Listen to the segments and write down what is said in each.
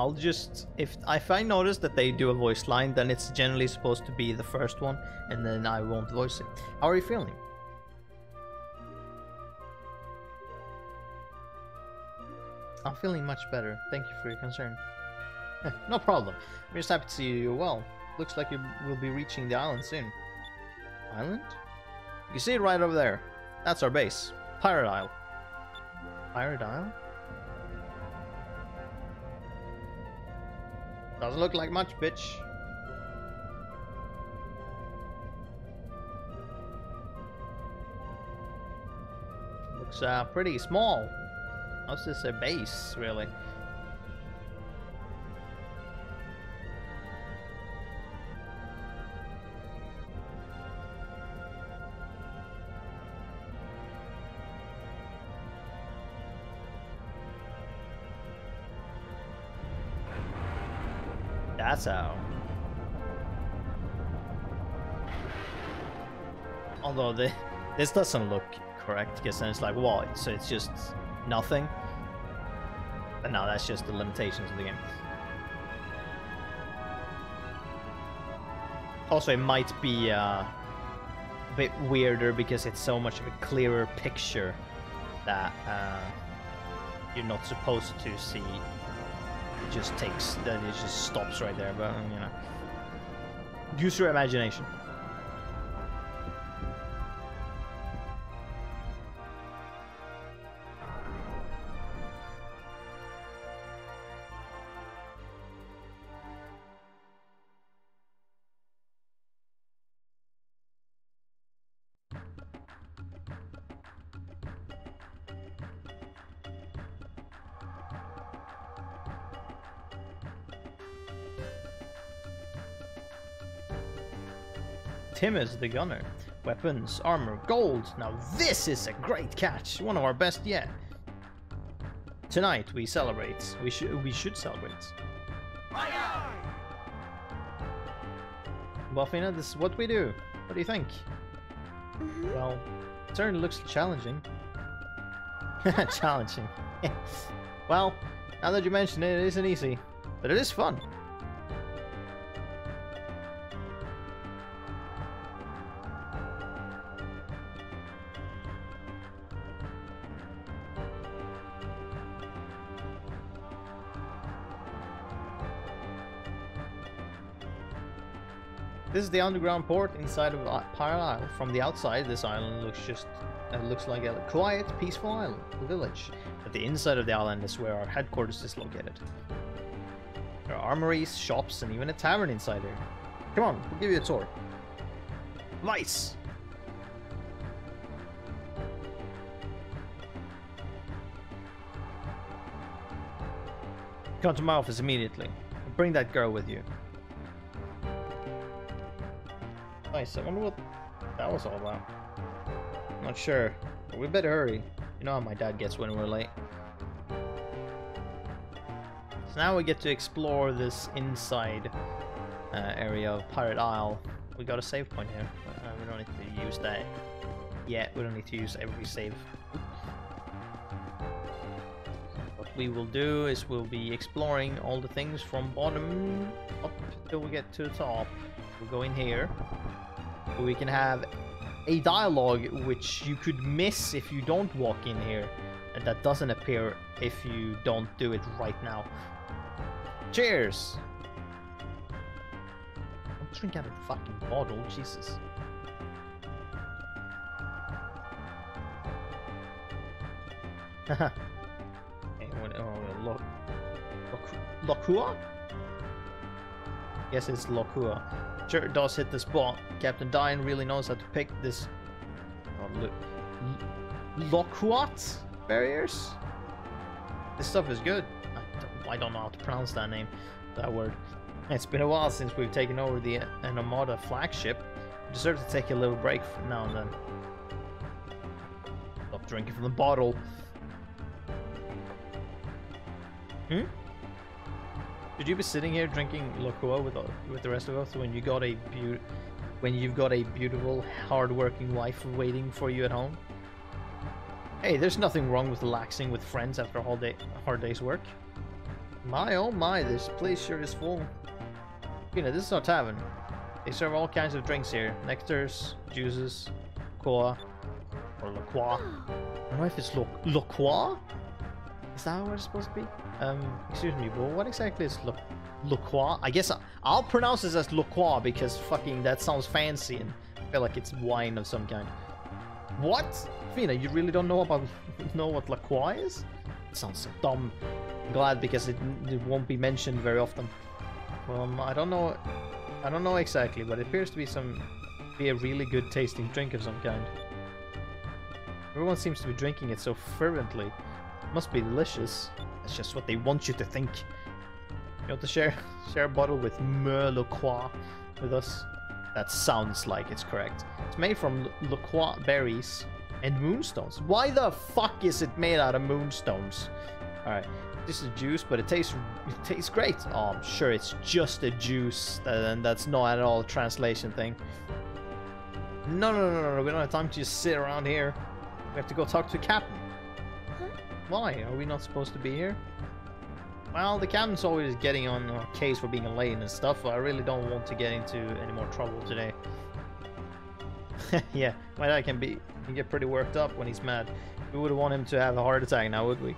I'll just if if I notice that they do a voice line, then it's generally supposed to be the first one, and then I won't voice it. How are you feeling? I'm feeling much better. Thank you for your concern. Eh, no problem. I'm just happy to see you well. Looks like you will be reaching the island soon. Island? You see it right over there. That's our base. Pirate Isle. Pirate Isle? Doesn't look like much, bitch. Looks uh, pretty small. How's this a base, really? That's. Although the this doesn't look correct because then it's like what? So it's just nothing. But no, that's just the limitations of the game. Also, it might be uh, a bit weirder because it's so much of a clearer picture that uh, you're not supposed to see just takes then it just stops right there but you know. Use your imagination Tim is the gunner. Weapons, armor, gold. Now this is a great catch. One of our best yet. Tonight we celebrate. We should we should celebrate. Buffina, this is what we do. What do you think? Mm-hmm. Well, it certainly looks challenging. challenging. well, now that you mention it, it isn't easy, but it is fun. The underground port inside of Pirate Isle. From the outside, this island looks just uh, looks like a quiet, peaceful island, village. But the inside of the island is where our headquarters is located. There are armories, shops, and even a tavern inside here. Come on, we'll give you a tour. Vyse! Come to my office immediately. Bring that girl with you. Nice, I wonder what that was all about. Not sure, but we better hurry. You know how my dad gets when we're late. So now we get to explore this inside uh, area of Pirate Isle. We got a save point here. Uh, we don't need to use that yet. We don't need to use every save. What we will do is we'll be exploring all the things from bottom up till we get to the top. We'll go in here. We can have a dialogue which you could miss if you don't walk in here. And that doesn't appear if you don't do it right now. Cheers! Don't drink out of the fucking bottle, Jesus. hey, what, oh, look. Loqua? Yes, it's Loqua. Sure, it does hit the spot. Captain Dyne really knows how to pick this. Oh, look. Loquat barriers? This stuff is good. I don't, I don't know how to pronounce that name, that word. It's been a while since we've taken over the an Armada flagship. We deserve to take a little break from now and then. Stop drinking from the bottle. Hmm? Should you be sitting here drinking Loqua with uh, with the rest of us when you got a when you've got a beautiful, hard-working wife waiting for you at home? Hey, there's nothing wrong with relaxing with friends after a hard, day, a hard day's work. My oh my, this place sure is full. You know, this is our tavern. They serve all kinds of drinks here. Nectars, juices, coa, or La Croix. I don't know if it's La, Croix? Is that what it's supposed to be? Um, excuse me, but what exactly is La Croix? I guess I, will pronounce this as Croix because fucking that sounds fancy and I feel like it's wine of some kind. What? Fina, you really don't know about know what La is? It sounds so dumb. I'm glad because it, it won't be mentioned very often. Um, I don't know I don't know exactly, but it appears to be some be a really good tasting drink of some kind. Everyone seems to be drinking it so fervently. Must be delicious. That's just what they want you to think. You want to share share a bottle with Merlequois with us? That sounds like it's correct. It's made from Lacroix berries and moonstones. Why the fuck is it made out of moonstones? Alright, this is juice, but it tastes it tastes great. Oh, I'm sure it's just a juice, and that's not at all a translation thing. No, no, no, no, no, we don't have time to just sit around here. We have to go talk to captain. Why? Are we not supposed to be here? Well, the captain's always getting on our case for being late and stuff. I really don't want to get into any more trouble today. yeah, my dad can be can get pretty worked up when he's mad. We wouldn't want him to have a heart attack now, would we?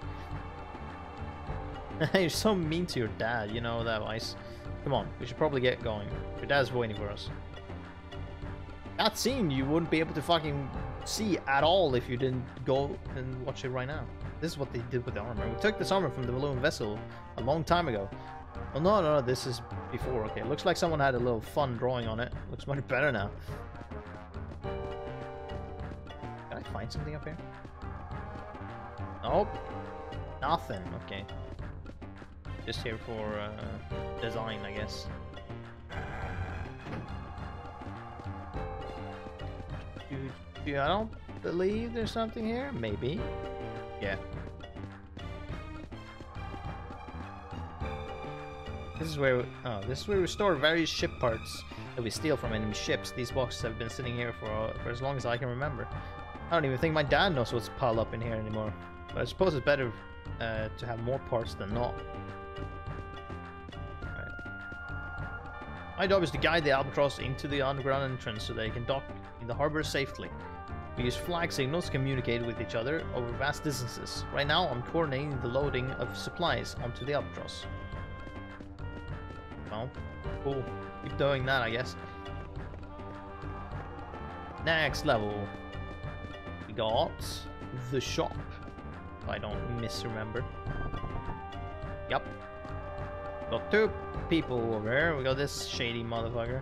You're so mean to your dad, you know that, Vyse. Come on, we should probably get going. Your dad's waiting for us. That scene you wouldn't be able to fucking see at all if you didn't go and watch it right now. This is what they did with the armor. We took this armor from the balloon vessel a long time ago. Well, no, no, no, this is before. Okay, looks like someone had a little fun drawing on it. Looks much better now. Can I find something up here? Nope. Nothing. Okay. Just here for uh, design, I guess. Dude, I don't believe there's something here. Maybe. Yeah. This is where we, oh, this is where we store various ship parts that we steal from enemy ships. These boxes have been sitting here for, uh, for as long as I can remember. I don't even think my dad knows what's piled up in here anymore. But I suppose it's better uh, to have more parts than not. My job is to guide the Albatross into the underground entrance so they can dock in the harbor safely. We use flag signals communicate with each other over vast distances. Right now, I'm coordinating the loading of supplies onto the Albatross. Well, cool. Keep doing that, I guess. Next level. We got the shop. If I don't misremember. Yep. Got two people over there. We got this shady motherfucker.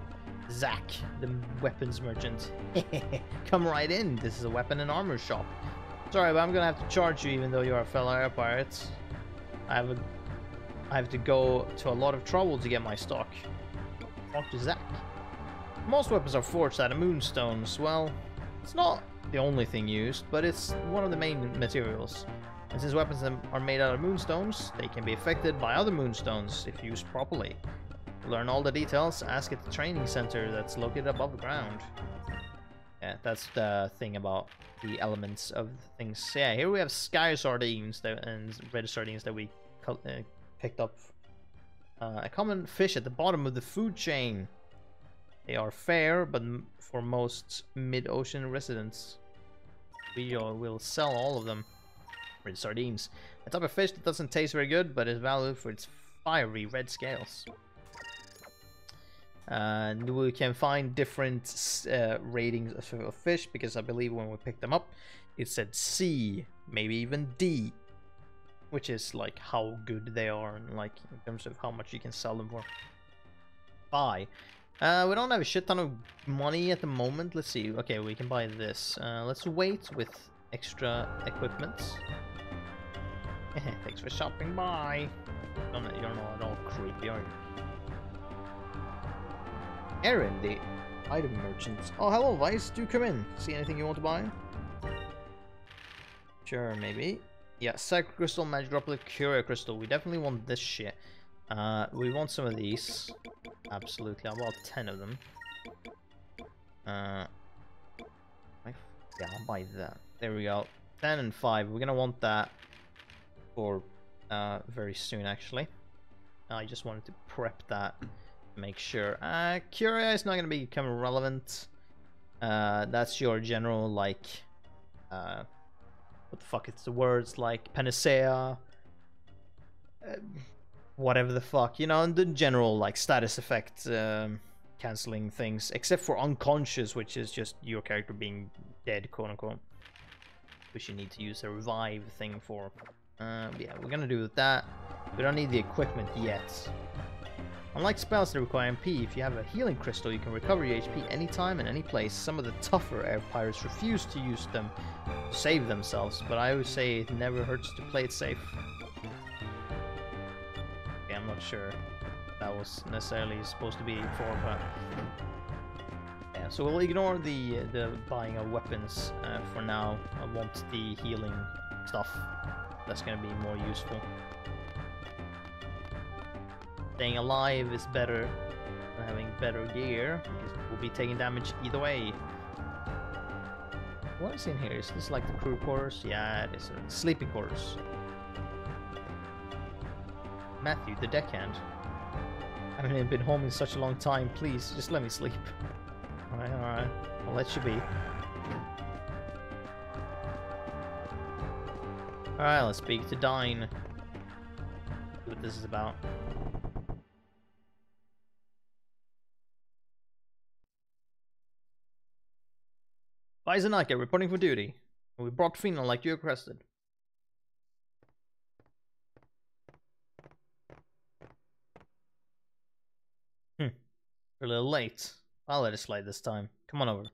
Zack, the weapons merchant. Come right in. This is a weapon and armor shop. Sorry, but I'm gonna have to charge you even though you're a fellow air pirate. I have a I have to go to a lot of trouble to get my stock. Talk to Zack. Most weapons are forged out of moonstones. Well, it's not the only thing used, but it's one of the main materials. And since weapons are made out of moonstones, they can be affected by other moonstones if used properly. Learn all the details, ask at the training center that's located above ground. Yeah, that's the thing about the elements of things. Yeah, here we have sky sardines that, and red sardines that we uh, picked up. Uh, a common fish at the bottom of the food chain. They are fair, but for most mid-ocean residents. We will sell all of them. Red sardines. A type of fish that doesn't taste very good, but is valued for its fiery red scales. And we can find different uh, ratings of fish, because I believe when we picked them up, it said C, maybe even D. Which is like how good they are, and like in terms of how much you can sell them for. Buy. Uh, we don't have a shit ton of money at the moment. Let's see. Okay, we can buy this. Uh, let's wait with extra equipment. Thanks for shopping. Bye. You're not, you're not at all creepy, are you? Aaron, the item merchant. Oh, hello, Vyse. Do come in. See anything you want to buy? Sure, maybe. Yeah, Sacred Crystal, Magic Droplet, Curia Crystal. We definitely want this shit. Uh, we want some of these. Absolutely. I want 10 of them. Uh, yeah, I'll buy that. There we go. 10 and 5. We're gonna want that for uh, very soon, actually. I just wanted to prep that, make sure. Uh, Curia is not gonna become relevant. Uh, that's your general, like, uh, what the fuck it's the words, like, panacea, uh, whatever the fuck, you know, and the general, like, status effect, um, canceling things, except for unconscious, which is just your character being dead, quote unquote. Which you need to use a revive thing for. Uh, yeah, we're gonna do that. We don't need the equipment yet. Unlike spells that require MP, if you have a healing crystal, you can recover your HP anytime and any place. Some of the tougher air pirates refuse to use them to save themselves, but I always say it never hurts to play it safe. I'm not sure that was necessarily supposed to be for, but yeah. So we'll ignore the the buying of weapons uh, for now. I want the healing stuff. That's gonna be more useful. Staying alive is better than having better gear, because we'll be taking damage either way. What is in here? Is this like the crew quarters? Yeah, it is. a Sleeping quarters. Matthew, the deckhand. I haven't been home in such a long time. Please, just let me sleep. Alright, alright. I'll let you be. Alright, let's speak to Dyne. See what this is about. Vyse and Aika reporting for duty. We brought Fina like you requested. Hmm. You're a little late. I'll let it slide this time. Come on over.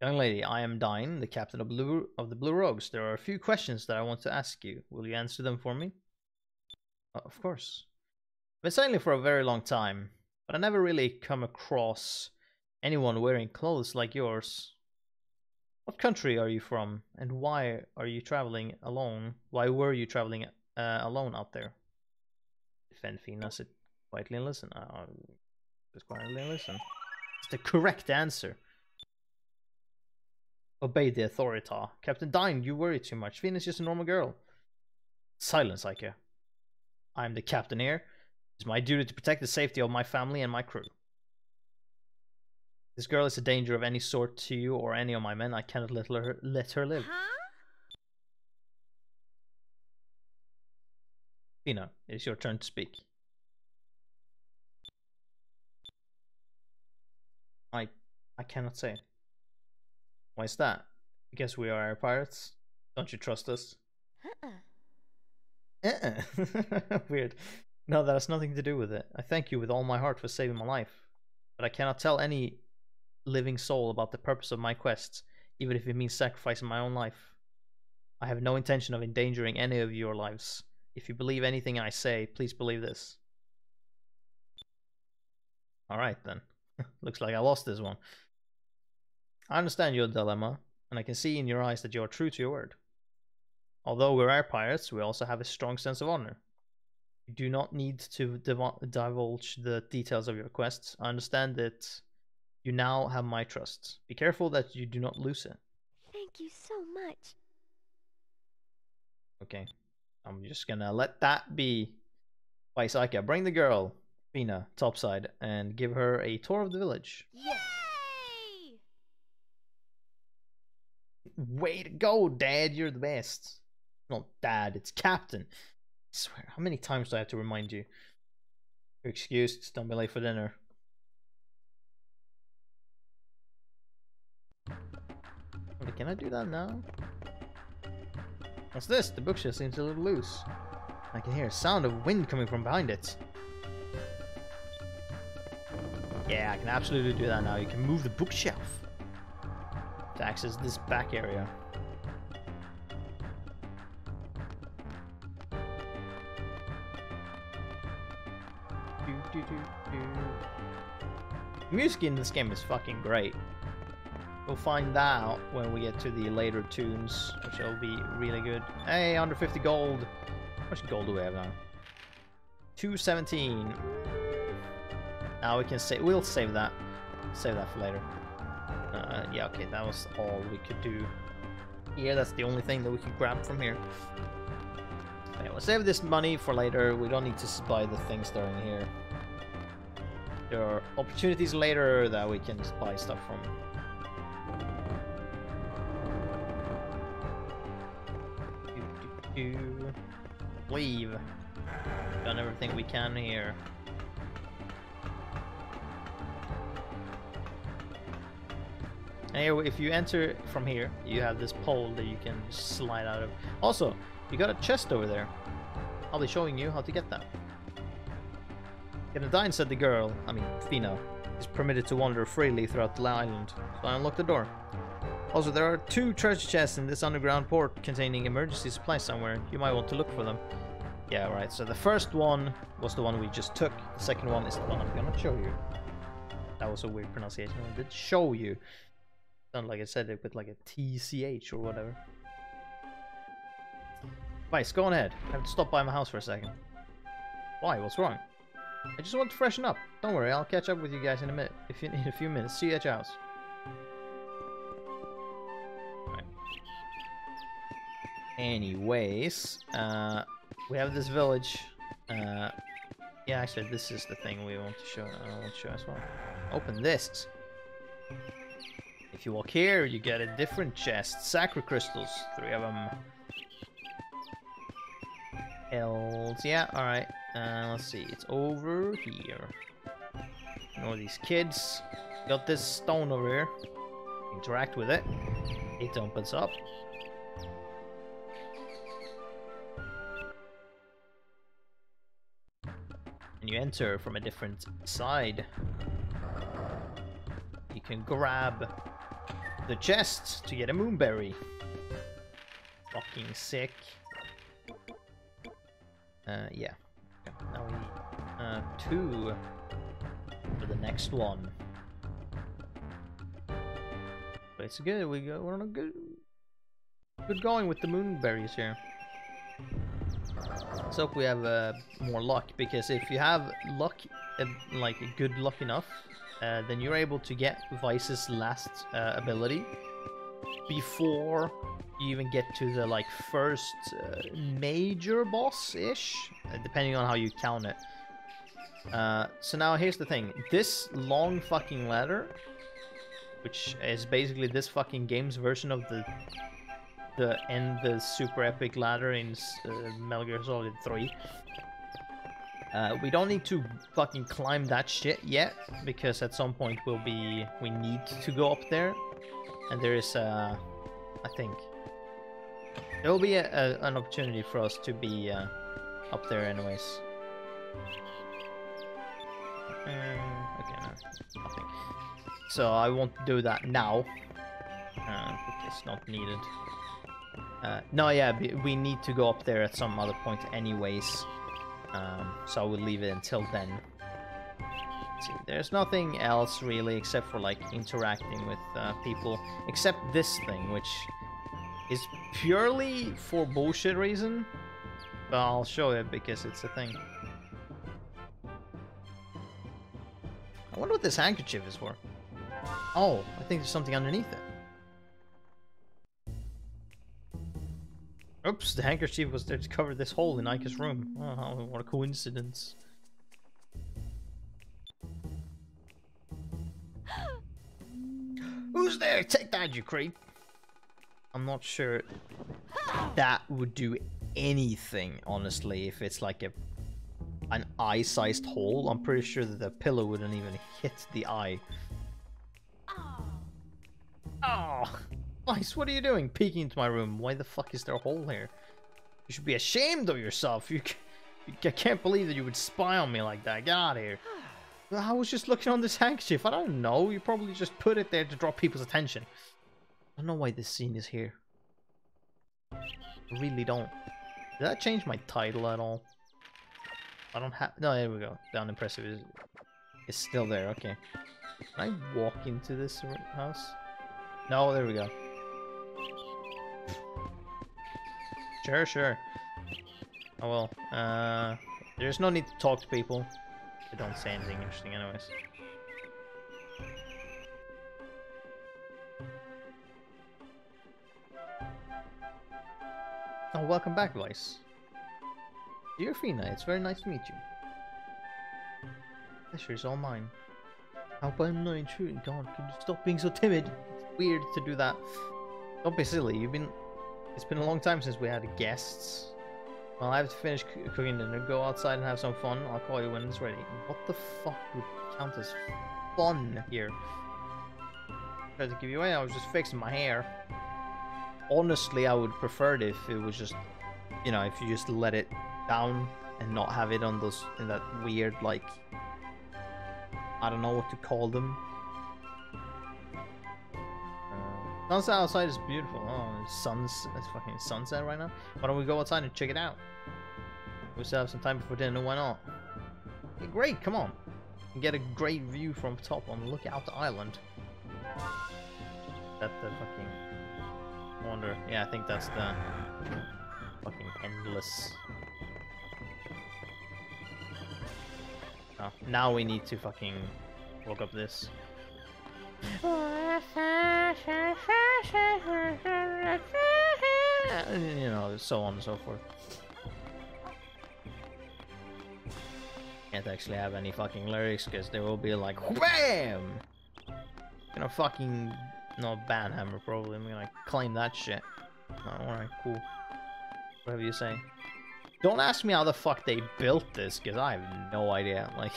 Young lady, I am Dyne, the captain of, Blue, of the Blue Rogues. There are a few questions that I want to ask you. Will you answer them for me? Uh, of course. I've been sailing for a very long time, but I never really come across anyone wearing clothes like yours. What country are you from, and why are you traveling alone? Why were you traveling uh, alone out there? Defend Fina, sit quietly and listen. Uh, just quietly and listen. It's the correct answer. Obey the authority. Captain Dyne, you worry too much. Fina's just a normal girl. Silence, Ike. I'm the captain here. It's my duty to protect the safety of my family and my crew. This girl is a danger of any sort to you or any of my men. I cannot let her let her live. Huh? Fina, it's your turn to speak. I I cannot say. Why is that? Because we are pirates. Don't you trust us? Uh-uh. Uh-uh. Weird. No, that has nothing to do with it. I thank you with all my heart for saving my life. But I cannot tell any living soul about the purpose of my quest, even if it means sacrificing my own life. I have no intention of endangering any of your lives. If you believe anything I say, please believe this. Alright then. Looks like I lost this one. I understand your dilemma, and I can see in your eyes that you are true to your word. Although we're air pirates, we also have a strong sense of honor. You do not need to div- divulge the details of your quests. I understand that you now have my trust. Be careful that you do not lose it. Thank you so much. Okay. I'm just gonna let that be. Paisaka, bring the girl, Fina, topside, and give her a tour of the village. Yay! Way to go, Dad. You're the best. Not Dad, it's Captain. I swear, how many times do I have to remind you? You're excused. Don't be late for dinner. Wait, can I do that now? What's this? The bookshelf seems a little loose. I can hear a sound of wind coming from behind it. Yeah, I can absolutely do that now. You can move the bookshelf to access this back area. Music in this game is fucking great. We'll find out when we get to the later tunes, which will be really good. Hey, under 50 gold. How much gold do we have now? 217. Now we can say we'll save that. Save that for later. Uh, yeah, okay, that was all we could do here. That's the only thing that we can grab from here. Okay, we'll save this money for later. We don't need to buy the things that are in here. There are opportunities later that we can buy stuff from. Can here. Anyway, if you enter from here, you have this pole that you can slide out of. Also, you got a chest over there. I'll be showing you how to get that. Genadine said the girl, I mean Fina, is permitted to wander freely throughout the island, so I unlocked the door. Also, there are two treasure chests in this underground port containing emergency supplies somewhere. You might want to look for them. Yeah, right. So the first one was the one we just took. The second one is the one I'm gonna show you. That was a weird pronunciation. I did show you. Sound like I said it with like a TCH or whatever. Vyse, go on ahead. I have to stop by my house for a second. Why? What's wrong? I just want to freshen up. Don't worry, I'll catch up with you guys in a minute. If you, need a few minutes. See you at your house. Right. Anyways, uh, we have this village. Uh, yeah, actually, this is the thing we want to show. I want to show as well. Open this. If you walk here, you get a different chest. Sacred crystals, three of them. Else, yeah, alright. Uh, let's see, it's over here. Ignore these kids. Got this stone over here. Interact with it. It opens up. You enter from a different side. You can grab the chest to get a moonberry. Fucking sick. Uh, yeah. Now we uh, two for the next one. But it's good. We go. We're on a good, good going with the moonberries here. Let's hope we have uh, more luck because if you have luck, uh, like good luck enough, uh, then you're able to get Vyse's last uh, ability before you even get to the like first uh, major boss-ish, uh, depending on how you count it. So now here's the thing. This long fucking ladder, which is basically this fucking game's version of the the end the super epic ladder in uh, Metal Gear Solid 3. Uh, we don't need to fucking climb that shit yet, because at some point we'll be we need to go up there, and there is a, I think there will be a, a, an opportunity for us to be uh, up there anyways. Um, okay, no, nothing. So I won't do that now. Uh, it's not needed. Uh, no, yeah, we need to go up there at some other point anyways. Um, so I will leave it until then. See, there's nothing else really except for like interacting with uh, people, except this thing, which is purely for bullshit reason. But I'll show it because it's a thing. I wonder what this handkerchief is for. Oh, I think there's something underneath it. Oops, the handkerchief was there to cover this hole in Aika's room. Oh, what a coincidence. Who's there? Take that, you creep. I'm not sure that would do anything, honestly, if it's like a an eye-sized hole. I'm pretty sure that the pillow wouldn't even hit the eye. Oh. Vyse, what are you doing? Peeking into my room. Why the fuck is there a hole here? You should be ashamed of yourself. You, I can't believe that you would spy on me like that. Get out of here. I was just looking on this handkerchief. I don't know. You probably just put it there to draw people's attention. I don't know why this scene is here. I really don't. Did that change my title at all? I don't have... No, there we go. Down impressive is, is still there. Okay. Can I walk into this house? No, there we go. Sure, sure. Oh well. Uh, there's no need to talk to people. They don't say anything interesting anyways. Oh, welcome back, Vyse. Dear Fina, it's very nice to meet you. Pleasure is all mine. How about I'm not intruding? God, can you stop being so timid? It's weird to do that. Don't be silly. You've been. It's been a long time since we had guests. Well, I have to finish cooking dinner, go outside and have some fun. I'll call you when it's ready. What the fuck would count as fun here? Tried to give you away. I was just fixing my hair. Honestly, I would prefer it if it was just, you know, if you just let it down and not have it on those in that weird like I don't know what to call them. Sunset outside is beautiful. Oh, sun's it's fucking sunset right now. Why don't we go outside and check it out? We still have some time before dinner. Why not? Okay, great, come on. get a great view from top on Lookout Island. That the fucking wonder. Yeah, I think that's the fucking endless Oh, now we need to fucking look up this. You know, so on and so forth. Can't actually have any fucking lyrics because there will be like BAM! Gonna fucking no banhammer probably. I'm gonna claim that shit. Alright, cool. Whatever you say. Don't ask me how the fuck they built this, because I have no idea, like,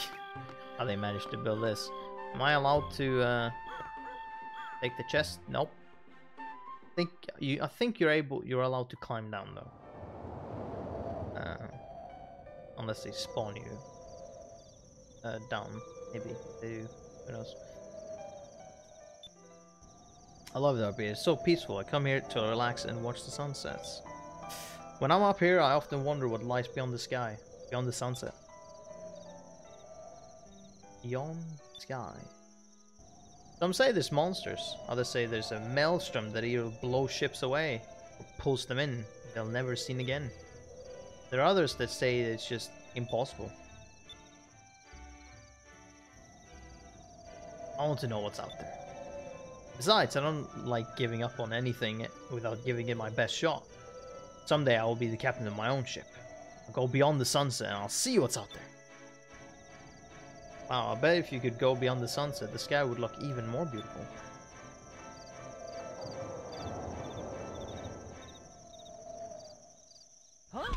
how they managed to build this. Am I allowed to, uh, take the chest? Nope. I think you, I think you're able, you're allowed to climb down, though. Uh, unless they spawn you, uh, down, maybe, they who knows. I love that It's so peaceful. I come here to relax and watch the sunsets. When I'm up here, I often wonder what lies beyond the sky, beyond the sunset. Beyond sky. Some say there's monsters, others say there's a maelstrom that either blows ships away or pulls them in, they'll never seen again. There are others that say it's just impossible. I want to know what's out there. Besides, I don't like giving up on anything without giving it my best shot. Someday I will be the captain of my own ship. I'll go beyond the sunset and I'll see what's out there. Wow, I bet if you could go beyond the sunset, the sky would look even more beautiful. Huh?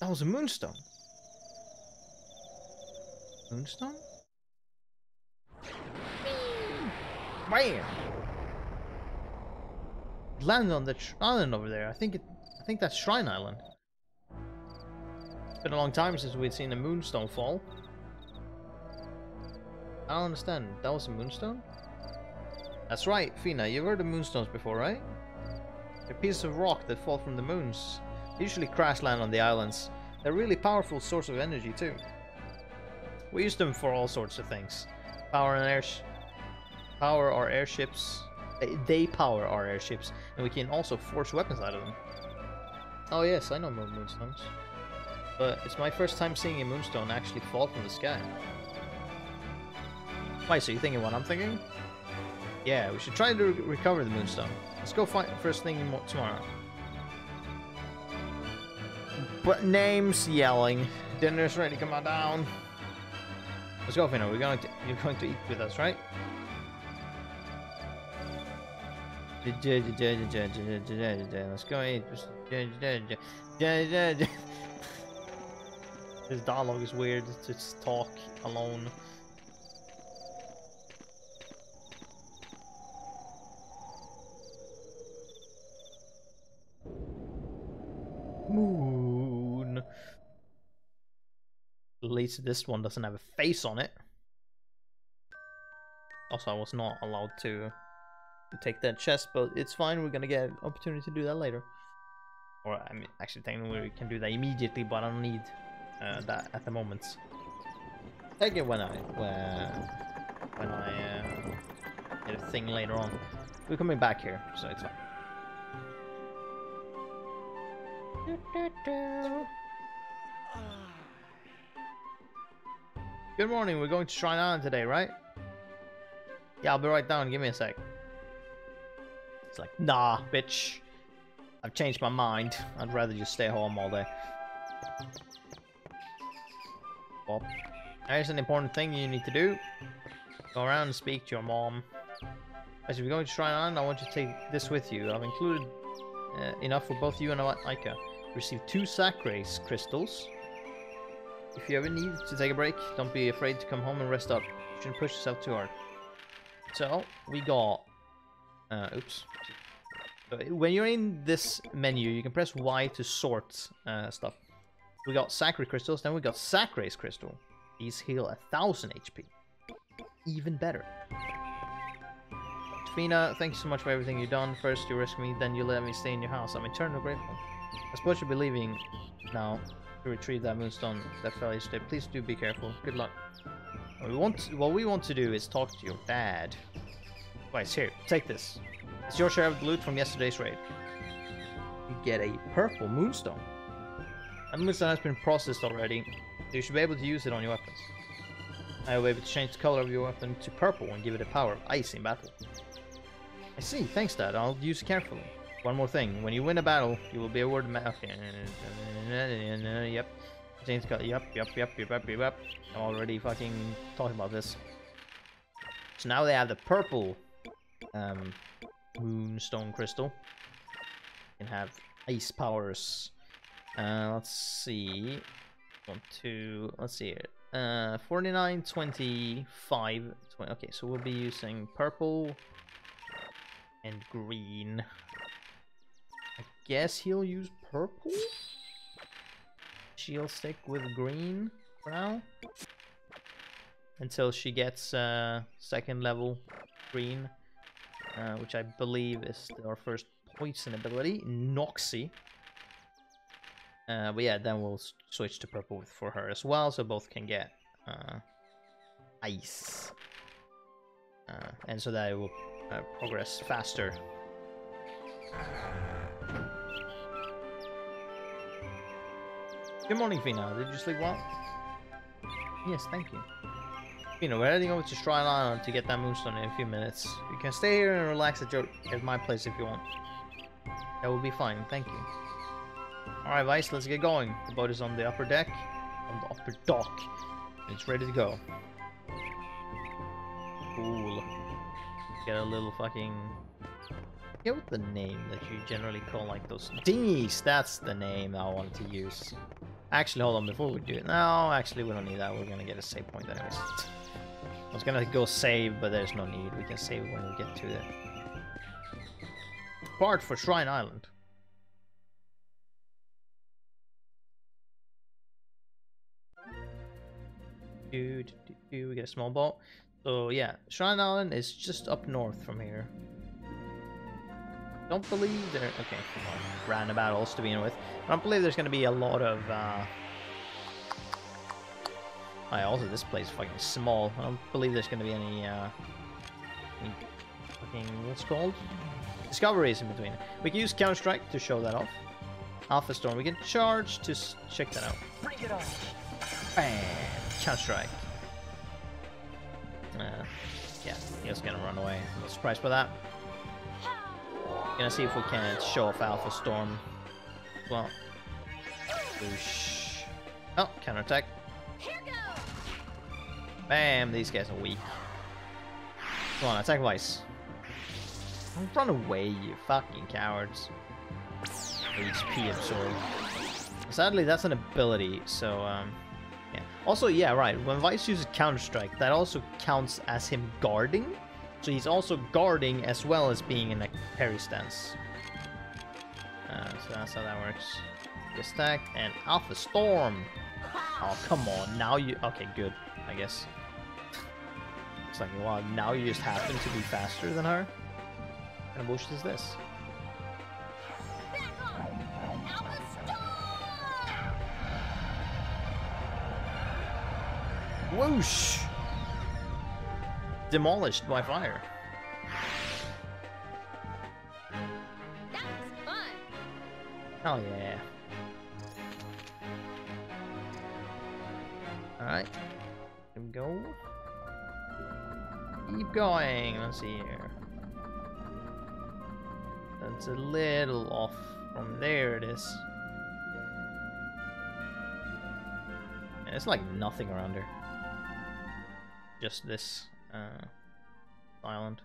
That was a moonstone. Moonstone? Bam! Landed on the island over there. I think it. I think that's Shrine Island. It's been a long time since we've seen a moonstone fall. I don't understand. That was a moonstone? That's right, Fina. You've heard of moonstones before, right? They're pieces of rock that fall from the moons. They usually crash land on the islands. They're a really powerful source of energy, too. We use them for all sorts of things. Power and air power our airships. They power our airships, and we can also force weapons out of them. Oh yes, I know moonstones. But it's my first time seeing a moonstone actually fall from the sky. Why, so you thinking what I'm thinking? Yeah, we should try to re recover the moonstone. Let's go find first thing tomorrow. But names yelling. Dinner's ready, come on down. Let's go, Fino. We're going to you're going to eat with us, right? Let's go eat. This dialogue is weird. to talk alone. Moon. At least this one doesn't have a face on it. Also, I was not allowed to take that chest, but it's fine. We're gonna get an opportunity to do that later. Or, I mean, actually, technically we can do that immediately, but I don't need uh, that at the moment. Take it when I when, when I uh, get a thing later on. We're coming back here, so it's fine. Good morning. We're going to Shrine Island today, right? Yeah, I'll be right down. Give me a sec. It's like, nah, bitch. I've changed my mind. I'd rather just stay home all day. Well, there's an important thing you need to do. Go around and speak to your mom. As you're going to Shrine Island, I want you to take this with you. I've included uh, enough for both you and Aika. Receive two Sacres crystals. If you ever need to take a break, don't be afraid to come home and rest up. You shouldn't push yourself too hard. So, we got... Uh, oops. When you're in this menu, you can press Y to sort uh, stuff. We got Sacred Crystals, then we got Sacres Crystal. These heal a thousand HP. Even better. Fina, thank you so much for everything you've done. First you rescued me, then you let me stay in your house. I'm eternally grateful. I suppose you'll be leaving now to retrieve that moonstone that fell yesterday. Please do be careful. Good luck. What we want, to, what we want to do is talk to your dad. Guys, here, take this. It's your share of the loot from yesterday's raid. You get a purple moonstone. That moonstone has been processed already, so you should be able to use it on your weapons. I will be able to change the color of your weapon to purple and give it the power of ice in battle. I see, thanks dad, I'll use it carefully. One more thing, when you win a battle, you will be awarded ma-. Yep. Change color, yep, yep, yep, yep, yep, yep. I'm already fucking talking about this. So now they have the purple um, moonstone crystal. Can have ice powers. Uh, let's see. One, two, let's see here. Uh, 49, 25, 20. Okay, so we'll be using purple and green. I guess he'll use purple? She'll stick with green for now. Until she gets uh, second level green. Uh, which I believe is our first poison ability, Noxi. Uh, but yeah, then we'll switch to purple for her as well, so both can get uh, ice. Uh, and so that it will uh, progress faster. Good morning, Fina. Did you sleep well? Yes, thank you. Fina, we're heading over to Shrine Island to get that moonstone in a few minutes. You can stay here and relax at, your, at my place if you want. That will be fine, thank you. Alright, Vyse, let's get going. The boat is on the upper deck, on the upper dock. It's ready to go. Cool. Get a little fucking... Get what the name that you generally call like those dinghies. That's the name I wanted to use. Actually, hold on, before we do it. No, actually, we don't need that. We're gonna get a save point anyways. Was gonna go save, but there's no need. We can save when we get to the part for Shrine Island. Do. We get a small boat. So yeah, Shrine Island is just up north from here. Don't believe there. Okay, well, roundabout also to begin with. I don't believe there's to be a lot of. Uh... I also this place is fucking small. I don't believe there's going to be any. Uh... Any fucking what's called discoveries in between. We can use Counter Strike to show that off. Alpha Storm. We can charge to check that out. Bring it on. Bam! Counter Strike. Uh, yeah, he was gonna run away. No surprised by that. Gonna see if we can show off Alpha Storm. Well, whoosh. Oh, counterattack. Bam! These guys are weak. Come on, attack Vyse. Run away, you fucking cowards. HP absorb. Sadly, that's an ability, so um, yeah. Also, yeah, right. When Vyse uses Counter Strike, that also counts as him guarding. So he's also guarding as well as being in a parry stance. Uh, so that's how that works. This attack and Alpha Storm. Oh come on! Now you okay? Good, I guess. Like wow. Now you just happen to be faster than her. What kind of bullshit is this? Whoosh! Demolished by fire. That was fun. Oh yeah. Alright. Here we go. Keep going. Let's see here. That's a little off from there. It is. It's like nothing around here. Just this uh, island.